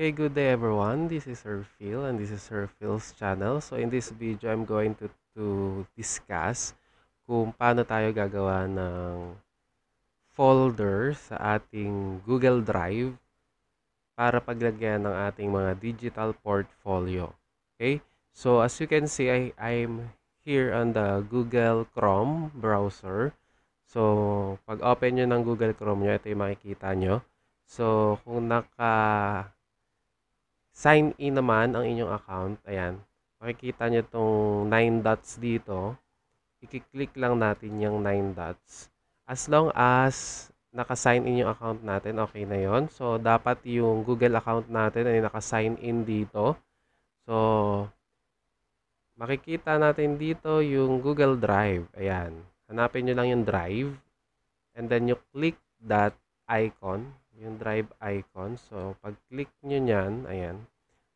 Hey, good day everyone. This is Sir Phil and this is Sir Phil's channel. So in this video, I'm going to, to discuss kung paano tayo gagawa ng folder sa ating Google Drive para paglagyan ng ating mga digital portfolio. Okay? So as you can see, I, I'm here on the Google Chrome browser. So pag open nyo ng Google Chrome nyo, ito yung makikita nyo. So kung naka sign in naman ang inyong account, ayan, makikita nyo itong 9 dots dito. I-click lang natin yung 9 dots. As long as naka-sign in yung account natin, okay na yon So, dapat yung Google account natin ay naka-sign in dito. So, makikita natin dito yung Google Drive. Ayan. Hanapin nyo lang yung Drive. And then, you click that icon yung drive icon. So, pag-click nyo nyan, ayan,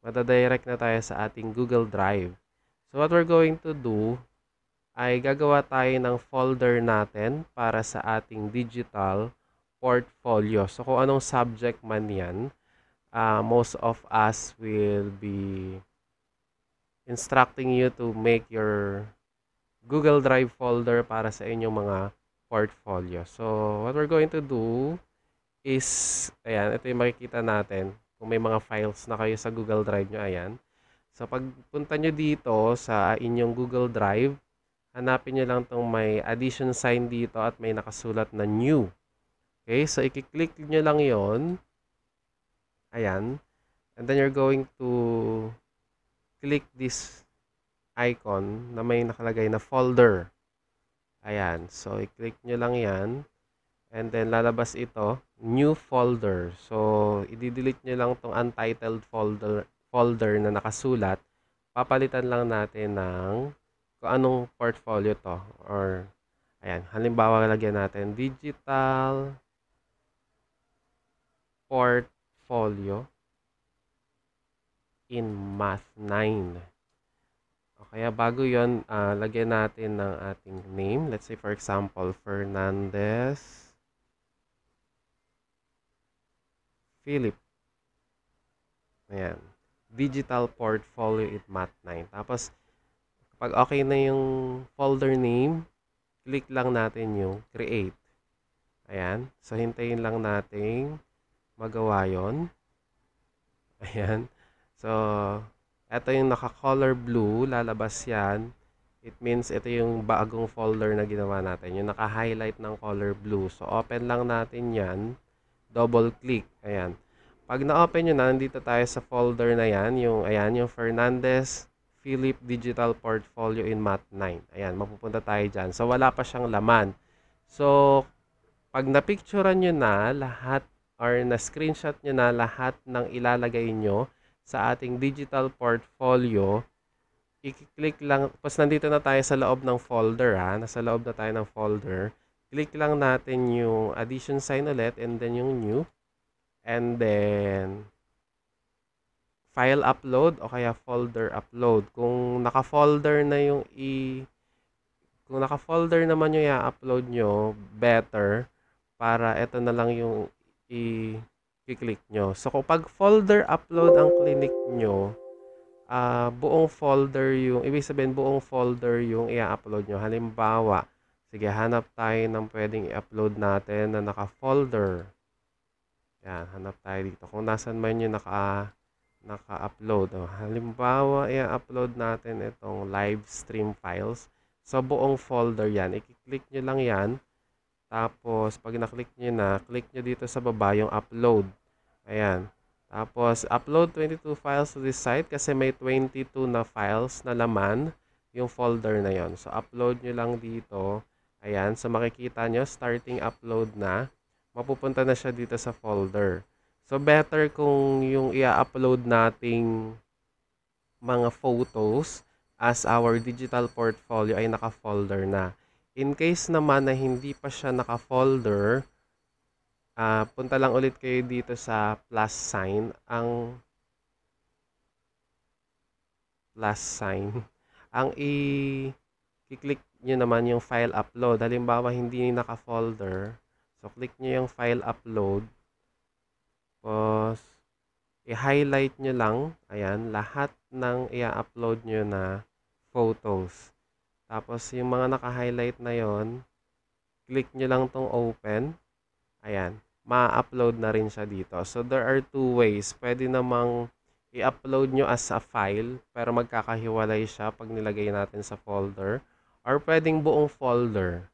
matadirect na tayo sa ating Google Drive. So, what we're going to do ay gagawa tayo ng folder natin para sa ating digital portfolio. So, kung anong subject man yan, uh, most of us will be instructing you to make your Google Drive folder para sa inyong mga portfolio. So, what we're going to do is, ayan, ito yung makikita natin. Kung may mga files na kayo sa Google Drive nyo, ayan. So, pagpunta nyo dito sa inyong Google Drive, hanapin nyo lang itong may addition sign dito at may nakasulat na new. Okay, so i-click nyo lang yon Ayan. And then you're going to click this icon na may nakalagay na folder. Ayan. So, i-click nyo lang yan. And then, lalabas ito, new folder. So, i-delete nyo lang itong untitled folder, folder na nakasulat. Papalitan lang natin ng kung anong portfolio to. Or, ayan, halimbawa, lagyan natin digital portfolio in Math 9. O kaya bago yon uh, lagyan natin ng ating name. Let's say, for example, Fernandez Philip. Ayan. Digital Portfolio in Math 9. Tapos, kapag okay na yung folder name, click lang natin yung create. Ayan. So, hintayin lang natin magawa yon Ayan. So, ito yung naka-color blue. Lalabas yan. It means ito yung bagong folder na ginawa natin. Yung naka-highlight ng color blue. So, open lang natin yan double click. Ayan. Pag na-open nyo na, nandito tayo sa folder na yan. Yung, ayan, yung Fernandez Philip Digital Portfolio in Math 9. Ayan, mapupunta tayo dyan. So, wala pa siyang laman. So, pag na-picturean nyo na lahat or na-screenshot nyo na lahat ng ilalagay nyo sa ating digital portfolio, i-click lang, pas nandito na tayo sa loob ng folder ha, nasa loob na tayo ng folder, click lang natin yung addition sign ulit and then yung new. And then, file upload o kaya folder upload. Kung naka-folder na yung i... Kung naka-folder naman yung i-upload nyo, better para ito na lang yung i-click nyo. So, kung pag folder upload ang clinic nyo, uh, buong folder yung, ibig sabihin buong folder yung i-upload nyo. Halimbawa, Sige, hanap tayo ng pwedeng i-upload natin na naka-folder. Yan, hanap tayo dito. Kung nasan man yung naka, naka-upload. Oh, halimbawa, i-upload natin itong live stream files. Sa buong folder yan. I-click nyo lang yan. Tapos, pag na-click nyo na, click nyo dito sa baba yung upload. Ayan. Tapos, upload 22 files to this site kasi may 22 na files na laman yung folder na yon. So, upload nyo lang dito Ayan, so makikita nyo, starting upload na. Mapupunta na siya dito sa folder. So better kung yung i-upload nating mga photos as our digital portfolio ay naka-folder na. In case naman na hindi pa siya naka-folder, uh, punta lang ulit kayo dito sa plus sign. Ang plus sign. Ang i i-click nyo naman yung file upload. Halimbawa, hindi naka-folder. So, click nyo yung file upload. Tapos, i-highlight nyo lang, ayan, lahat ng i-upload nyo na photos. Tapos, yung mga naka-highlight na yon click nyo lang tong open. Ayan, ma-upload na rin siya dito. So, there are two ways. Pwede namang i-upload nyo as a file, pero magkakahiwalay siya pag nilagay natin sa folder. Or pwedeng buong folder.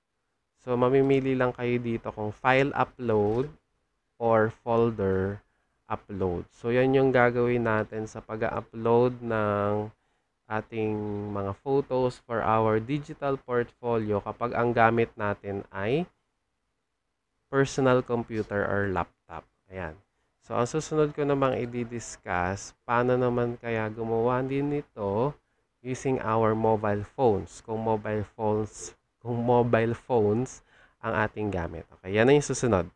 So, mamimili lang kayo dito kung file upload or folder upload. So, yan yung gagawin natin sa pag-upload ng ating mga photos for our digital portfolio kapag ang gamit natin ay personal computer or laptop. Ayan. So, ang susunod ko namang i-discuss, paano naman kaya gumawa din nito using our mobile phones. Kung mobile phones, kung mobile phones ang ating gamit. Okay, yan na yung susunod.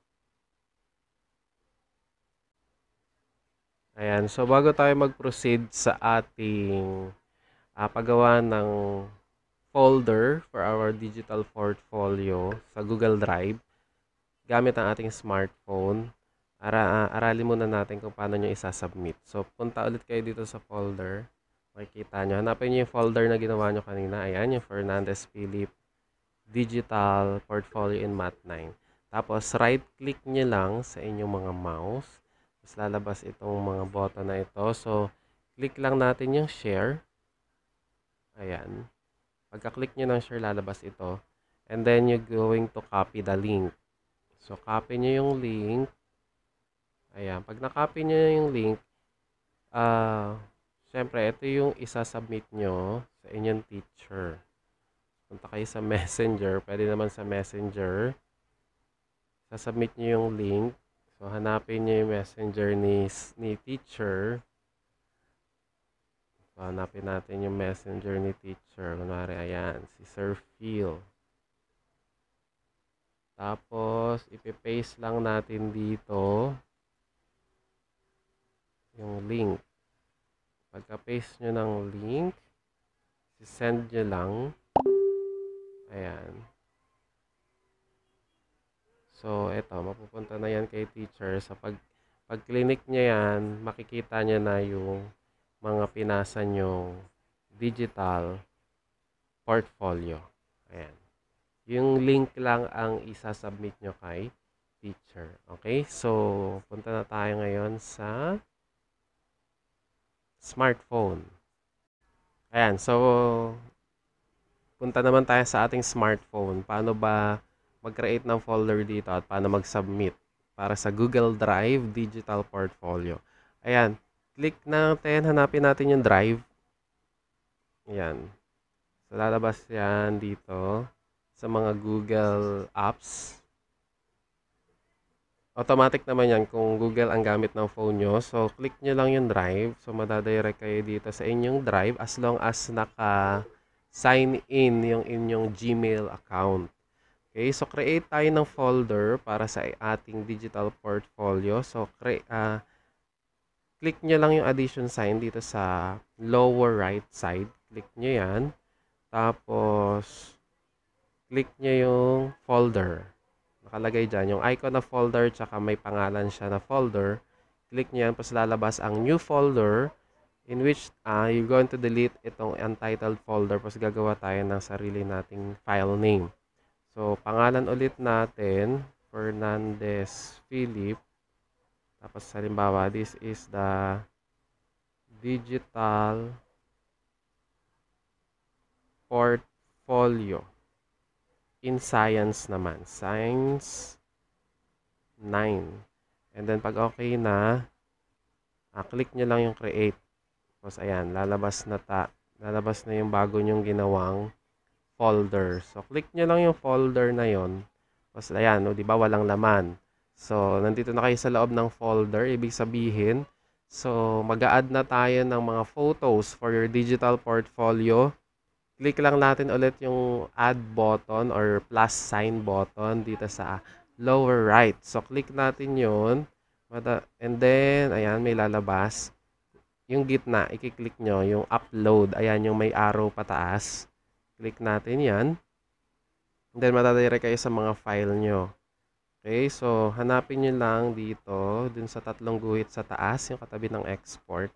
Ayan, so bago tayo mag-proceed sa ating uh, paggawa ng folder for our digital portfolio sa Google Drive gamit ang ating smartphone, ara uh, aralin muna natin kung paano nyo isasubmit. So, punta ulit kayo dito sa folder. Makikita nyo. Hanapin nyo yung folder na ginawa nyo kanina. Ayan, yung Fernandez Philip Digital Portfolio in Mat9. Tapos, right-click nyo lang sa inyong mga mouse tapos lalabas itong mga button na ito. So, click lang natin yung share. Ayan. Pagka-click nyo ng share, lalabas ito. And then, you're going to copy the link. So, copy nyo yung link. Ayan. Pag na-copy nyo yung link, ah, uh, syempre, ito yung isa-submit nyo sa inyong teacher. Punta kayo sa messenger. Pwede naman sa messenger. Sasubmit nyo yung link. So, hanapin niyo yung messenger ni, ni teacher. So, hanapin natin yung messenger ni teacher. Kunwari, ayan, si Sir Phil. Tapos, ipipaste lang natin dito yung link. Pagka-paste nyo ng link, send nyo lang. Ayan. So, eto, mapupunta na yan kay teacher. Sa pag, pag clinic niya yan, makikita niya na yung mga pinasa nyong digital portfolio. Ayan. Yung link lang ang isa-submit nyo kay teacher. Okay? So, punta na tayo ngayon sa smartphone. Ayan. So, punta naman tayo sa ating smartphone. Paano ba mag-create ng folder dito at paano mag-submit para sa Google Drive Digital Portfolio. Ayan, click natin, hanapin natin yung drive. Ayan. So, lalabas yan dito sa mga Google Apps. Automatic naman yan kung Google ang gamit ng phone nyo. So, click nyo lang yung drive. So, madadirect kayo dito sa inyong drive as long as naka-sign in yung inyong Gmail account. Okay, so create tayo ng folder para sa ating digital portfolio. So, cre uh, click nyo lang yung addition sign dito sa lower right side. Click nyo yan. Tapos, click nyo yung folder. Nakalagay dyan, yung icon na folder, tsaka may pangalan siya na folder. Click nyo yan, tapos lalabas ang new folder in which uh, you're going to delete itong untitled folder. Tapos gagawa tayo ng sarili nating file name. So, pangalan ulit natin, Fernandez Philip. Tapos, halimbawa, this is the digital portfolio. In science naman. Science 9. And then, pag okay na, ah, click nyo lang yung create. Tapos, ayan, lalabas na ta. Lalabas na yung bago nyong ginawang folder. So, click nyo lang yung folder na yon. Tapos, ayan, no, di ba, walang laman. So, nandito na kayo sa loob ng folder. Ibig sabihin, so, mag-a-add na tayo ng mga photos for your digital portfolio. Click lang natin ulit yung add button or plus sign button dito sa lower right. So, click natin yun. And then, ayan, may lalabas. Yung gitna, i-click nyo, yung upload. Ayan, yung may arrow pataas. Click natin yan. And then, matadirect kayo sa mga file nyo. Okay, so hanapin nyo lang dito, dun sa tatlong guhit sa taas, yung katabi ng export,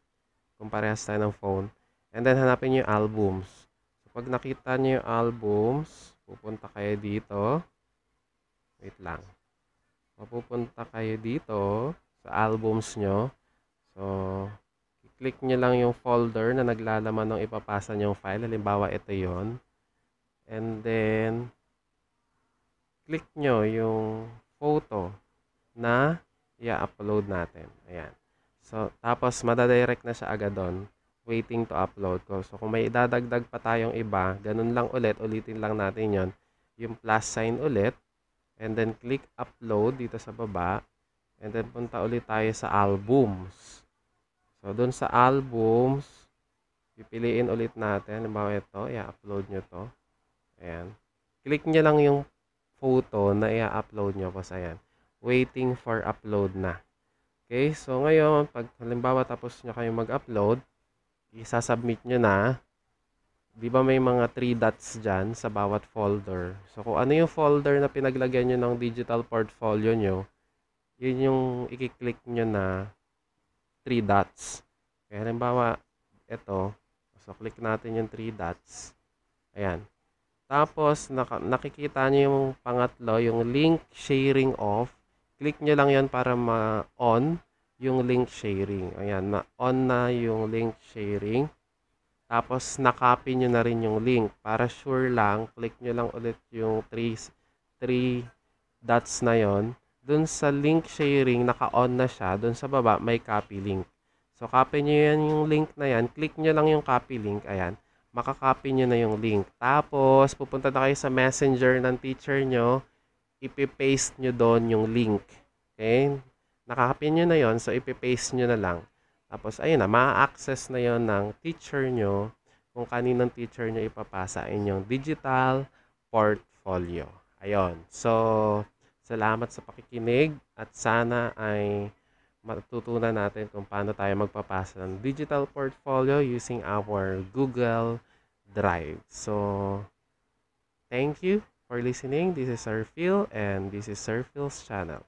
kung parehas tayo ng phone. And then hanapin nyo yung albums. Pag nakita nyo yung albums, pupunta kayo dito. Wait lang. Mapupunta kayo dito sa albums nyo. So, click nyo lang yung folder na naglalaman ng ipapasa nyong file. Halimbawa, ito yon And then, click nyo yung photo na i-upload natin. Ayan. So, tapos, madadirect na siya agad doon. Waiting to upload ko. So, kung may idadagdag pa tayong iba, ganun lang ulit. Ulitin lang natin yon Yung plus sign ulit. And then, click upload dito sa baba. And then, punta ulit tayo sa albums. So, doon sa albums, pipiliin ulit natin. Halimbawa ito, i-upload nyo to. Ayan. Click nyo lang yung photo na i-upload nyo. Tapos, ayan. Waiting for upload na. Okay, so ngayon, pag halimbawa tapos nyo kayo mag-upload, isasubmit nyo na. Di ba may mga 3 dots dyan sa bawat folder? So, kung ano yung folder na pinaglagyan nyo ng digital portfolio nyo, yun yung i-click nyo na 3 dots. Kaya halimbawa, ito. So, click natin yung 3 dots. Ayan. Tapos, naka, nakikita nyo yung pangatlo, yung link sharing off. Click nyo lang yon para ma-on yung link sharing. Ayan, na-on na yung link sharing. Tapos, na-copy nyo na rin yung link. Para sure lang, click nyo lang ulit yung 3 3 dots na yon dun sa link sharing, naka-on na siya. Dun sa baba, may copy link. So, copy nyo yan yung link na yan. Click nyo lang yung copy link. Ayan. Makakopy nyo na yung link. Tapos, pupunta na kayo sa messenger ng teacher nyo. Ipipaste nyo doon yung link. Okay? Nakakopy nyo na yon So, ipipaste nyo na lang. Tapos, ayun na. Ma-access na yon ng teacher nyo kung kaninong teacher nyo ipapasa inyong digital portfolio. Ayun. So, Salamat sa pakikinig at sana ay matutunan natin kung paano tayo magpapasa ng digital portfolio using our Google Drive. So, thank you for listening. This is Sir Phil and this is Sir Phil's channel.